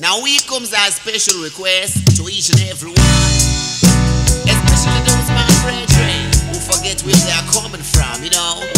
Now here comes our special request to each and every one, especially those my brethren who forget where they are coming from, you know.